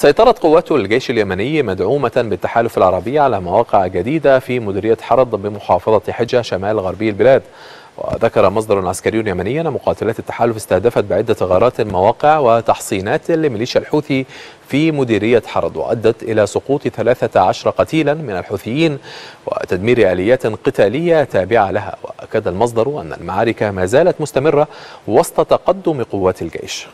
سيطرت قوات الجيش اليمني مدعومة بالتحالف العربي على مواقع جديدة في مديرية حرض بمحافظة حجة شمال غربي البلاد. وذكر مصدر عسكري يمني أن مقاتلات التحالف استهدفت بعدة غارات مواقع وتحصينات لميليشيا الحوثي في مديرية حرض وأدت إلى سقوط 13 قتيلا من الحوثيين وتدمير آليات قتالية تابعة لها. وأكد المصدر أن المعارك ما زالت مستمرة وسط تقدم قوات الجيش.